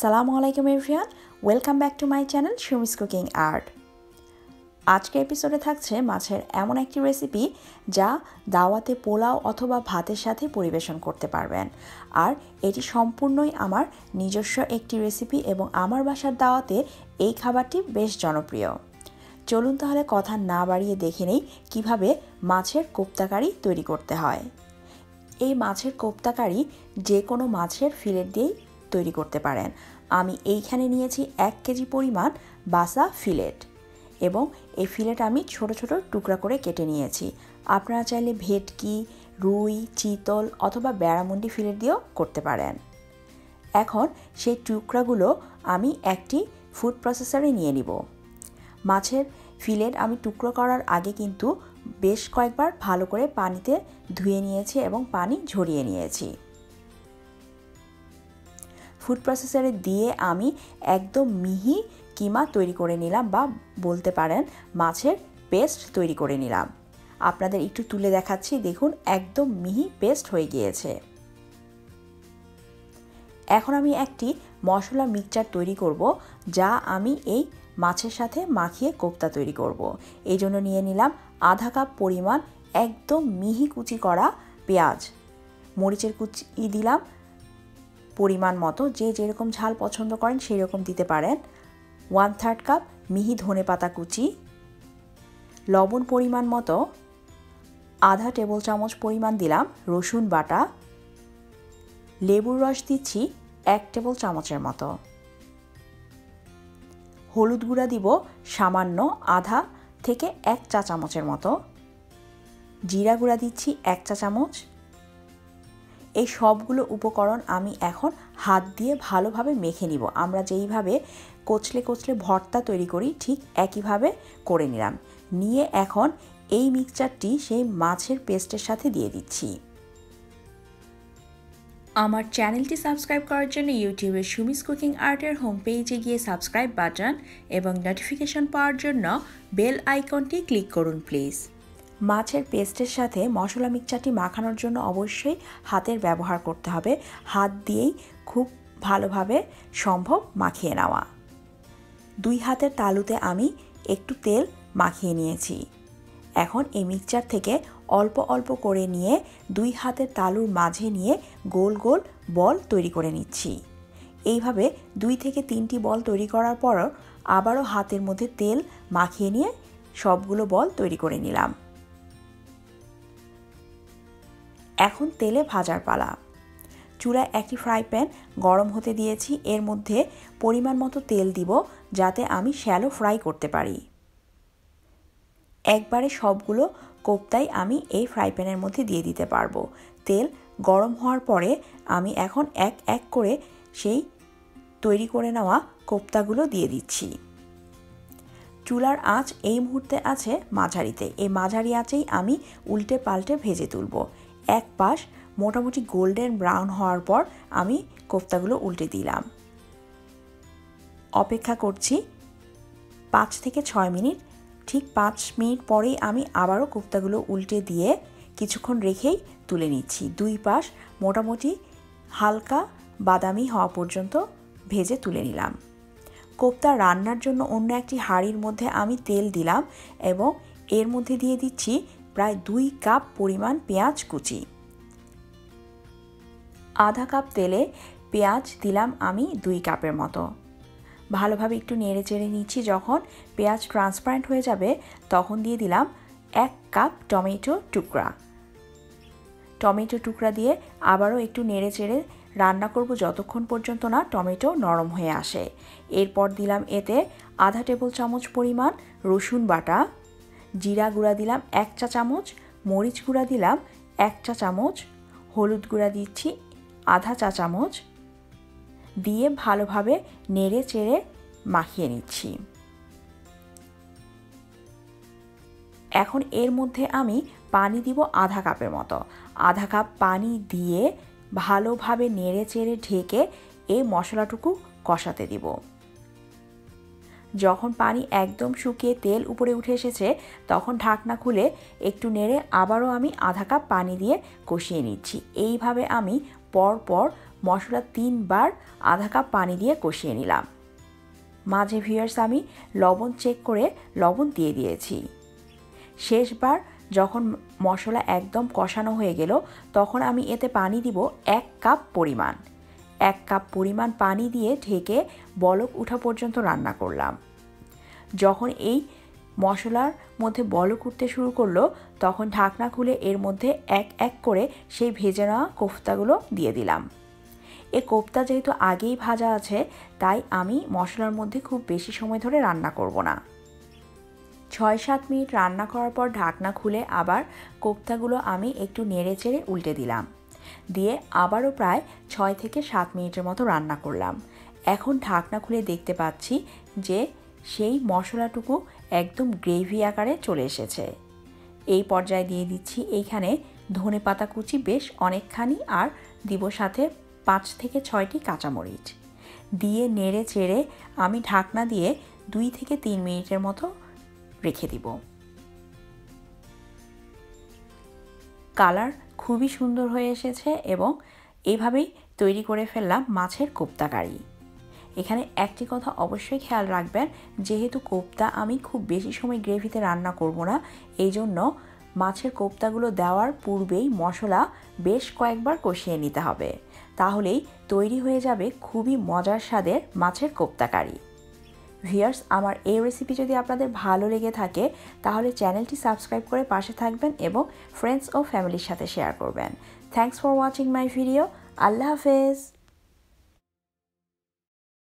সালামু আলাইকুম everyone welcome back to my channel Sumi's cooking art আজকের এপিসোডে থাকছে মাছের এমন একটি রেসিপি যা দাওয়াতে পোলাও অথবা ভাতের সাথে পরিবেশন করতে পারবেন। আর এটি সম্পূর্ণই আমার নিজস্ব একটি রেসিপি এবং আমার বাসার দাওয়াতে এই খাবারটি বেশ জনপ্রিয়। চলুন তাহলে কথা না বাড়িয়ে দেখে নেই কীভাবে মাছের কোপ্তাকারি তৈরি করতে হয়। এই মাছের কোপ্তাকারি যে কোনো মাছের ফিলেট দিয়েই তৈরি করতে পারেন। আমি এইখানে নিয়েছি এক কেজি পরিমাণ বাসা ফিলেট এবং এই ফিলেট আমি ছোট ছোট টুকরা করে কেটে নিয়েছি। আপনারা চাইলে ভেটকি, রুই, চিতল অথবা বেড়ামুন্ডি ফিলেট দিয়েও করতে পারেন। এখন সেই টুকরাগুলো আমি একটি ফুড প্রসেসরে নিয়ে নিব। মাছের ফিলেট আমি টুকরো করার আগে কিন্তু বেশ কয়েকবার ভালো করে পানিতে ধুয়ে নিয়েছি এবং পানি ঝরিয়ে নিয়েছি। ফুড প্রসেসারে দিয়ে আমি একদম মিহি কিমা তৈরি করে নিলাম বা বলতে পারেন মাছের পেস্ট তৈরি করে নিলাম। আপনাদের একটু তুলে দেখাচ্ছি, দেখুন একদম মিহি পেস্ট হয়ে গিয়েছে। এখন আমি একটি মশলা মিক্সচার তৈরি করব, যা আমি এই মাছের সাথে মাখিয়ে কোপ্তা তৈরি করব। এই জন্য নিয়ে নিলাম আধা কাপ পরিমাণ একদম মিহি কুচি করা পেঁয়াজ। মরিচের কুচি দিলাম পরিমাণ মতো, যে যেরকম ঝাল পছন্দ করেন সেই রকম দিতে পারেন। ওয়ান থার্ড কাপ মিহি ধনে পাতা কুচি। লবণ পরিমাণ মতো, আধা টেবিল চামচ পরিমাণ দিলাম রসুন বাটা। লেবুর রস দিচ্ছি এক টেবিল চামচের মতো। হলুদ গুঁড়া দিব সামান্য আধা থেকে এক চা চামচের মতো। জিরা গুঁড়া দিচ্ছি এক চা চামচ। এই সবগুলো উপকরণ আমি এখন হাত দিয়ে ভালোভাবে মেখে নিব। আমরা যেইভাবে কোচলে কোচলে ভর্তা তৈরি করি, ঠিক একইভাবে করে নিলাম। নিয়ে এখন এই মিক্সচারটি সেই মাছের পেস্টের সাথে দিয়ে দিচ্ছি। আমার চ্যানেলটি সাবস্ক্রাইব করার জন্য ইউটিউবে সুমিস কুকিং আর্টের হোম পেজে গিয়ে সাবস্ক্রাইব বাটন এবং নোটিফিকেশন পাওয়ার জন্য বেল আইকনটি ক্লিক করুন, প্লিজ। মাছের পেস্টের সাথে মশলা মিক্সচারটি মাখানোর জন্য অবশ্যই হাতের ব্যবহার করতে হবে। হাত দিয়েই খুব ভালোভাবে সম্ভব মাখিয়ে নেওয়া। দুই হাতের তালুতে আমি একটু তেল মাখিয়ে নিয়েছি। এখন এই মিক্সচার থেকে অল্প অল্প করে নিয়ে দুই হাতের তালুর মাঝে নিয়ে গোল গোল বল তৈরি করে নিচ্ছি। এইভাবে দুই থেকে তিনটি বল তৈরি করার পরও আবারও হাতের মধ্যে তেল মাখিয়ে নিয়ে সবগুলো বল তৈরি করে নিলাম। এখন তেলে ভাজার পালা। চুলায় একটি ফ্রাই প্যান গরম হতে দিয়েছি, এর মধ্যে পরিমাণ মতো তেল দিব যাতে আমি শ্যালো ফ্রাই করতে পারি। একবারে সবগুলো কোপ্তাই আমি এই ফ্রাই প্যানের মধ্যে দিয়ে দিতে পারব। তেল গরম হওয়ার পরে আমি এখন এক এক করে সেই তৈরি করে নেওয়া কোপ্তাগুলো দিয়ে দিচ্ছি। চুলার আঁচ এই মুহূর্তে আছে মাঝারিতে। এই মাঝারি আঁচেই আমি উল্টে পাল্টে ভেজে তুলব। এক পাশ মোটামুটি গোল্ডেন ব্রাউন হওয়ার পর আমি কোফতাগুলো উল্টে দিলাম। অপেক্ষা করছি পাঁচ থেকে ছয় মিনিট। ঠিক পাঁচ মিনিট পরেই আমি আবারও কোফতাগুলো উল্টে দিয়ে কিছুক্ষণ রেখেই তুলে নিচ্ছি। দুই পাশ মোটামুটি হালকা বাদামি হওয়া পর্যন্ত ভেজে তুলে নিলাম। কোপ্তা রান্নার জন্য অন্য একটি হাঁড়ির মধ্যে আমি তেল দিলাম এবং এর মধ্যে দিয়ে দিচ্ছি প্রায় দুই কাপ পরিমাণ পেঁয়াজ কুচি। আধা কাপ তেলে পেঁয়াজ দিলাম আমি দুই কাপের মতো। ভালোভাবে একটু নেড়ে চেড়ে নিচ্ছি। যখন পেঁয়াজ ট্রান্সপারেন্ট হয়ে যাবে, তখন দিয়ে দিলাম এক কাপ টমেটো টুকরা। টমেটো টুকরা দিয়ে আবারও একটু নেড়ে চেড়ে রান্না করব যতক্ষণ পর্যন্ত না টমেটো নরম হয়ে আসে। এরপর দিলাম এতে আধা টেবিল চামচ পরিমাণ রসুন বাটা। জিরা গুঁড়া দিলাম এক চা চামচ, মরিচ গুঁড়া দিলাম এক চা চামচ, হলুদ গুঁড়া দিচ্ছি আধা চা চামচ দিয়ে ভালোভাবে নেড়ে চেড়ে মাখিয়ে নিচ্ছি। এখন এর মধ্যে আমি পানি দিব আধা কাপের মতো। আধা কাপ পানি দিয়ে ভালোভাবে নেড়ে চেড়ে ঢেকে এই মশলাটুকু কষাতে দিব। যখন পানি একদম শুকিয়ে তেল উপরে উঠে এসেছে, তখন ঢাকনা খুলে একটু নেড়ে আবারও আমি আধা কাপ পানি দিয়ে কষিয়ে নিচ্ছি। এইভাবে আমি পর পর মশলা তিনবার আধা কাপ পানি দিয়ে কষিয়ে নিলাম। মাঝে ভিউয়ার্স, আমি লবণ চেক করে লবণ দিয়ে দিয়েছি। শেষবার যখন মশলা একদম কষানো হয়ে গেল, তখন আমি এতে পানি দিব এক কাপ পরিমাণ। এক কাপ পরিমাণ পানি দিয়ে ঢেকে বলক উঠা পর্যন্ত রান্না করলাম। যখন এই মশলার মধ্যে বলক উঠতে শুরু করল, তখন ঢাকনা খুলে এর মধ্যে এক এক করে সেই ভেজে নেওয়া কোফতাগুলো দিয়ে দিলাম। এ কোপ্তা যেহেতু আগেই ভাজা আছে, তাই আমি মশলার মধ্যে খুব বেশি সময় ধরে রান্না করব না। ছয় সাত মিনিট রান্না করার পর ঢাকনা খুলে আবার কোপ্তাগুলো আমি একটু নেড়ে চেড়ে উল্টে দিলাম। দিয়ে আবারও প্রায় ছয় থেকে সাত মিনিটের মতো রান্না করলাম। এখন ঢাকনা খুলে দেখতে পাচ্ছি যে সেই মশলাটুকু একদম গ্রেভি আকারে চলে এসেছে। এই পর্যায়ে দিয়ে দিচ্ছি এইখানে ধনে পাতা কুচি বেশ অনেকখানি আর দিব সাথে পাঁচ থেকে ছয়টি কাঁচামরিচ। দিয়ে নেড়ে চেড়ে আমি ঢাকনা দিয়ে দুই থেকে তিন মিনিটের মতো রেখে দিব। কালার খুবই সুন্দর হয়ে এসেছে এবং এইভাবেই তৈরি করে ফেললাম মাছের কোপ্তা কারি। এখানে একটি কথা অবশ্যই খেয়াল রাখবেন, যেহেতু কোপ্তা আমি খুব বেশি সময় গ্রেভিতে রান্না করব না এই জন্য মাছের কোপ্তাগুলো দেওয়ার পূর্বেই মশলা বেশ কয়েকবার কষিয়ে নিতে হবে। তাহলেই তৈরি হয়ে যাবে খুবই মজার স্বাদের মাছের কোপ্তা কারি। ভিয়ার্স আমার এই রেসিপি যদি আপনাদের ভালো লেগে থাকে, তাহলে চ্যানেলটি সাবস্ক্রাইব করে পাশে থাকবেন এবং ফ্রেন্ডস ও ফ্যামিলির সাথে শেয়ার করবেন। Thanks for watching my video আল্লাহ হাফেজ।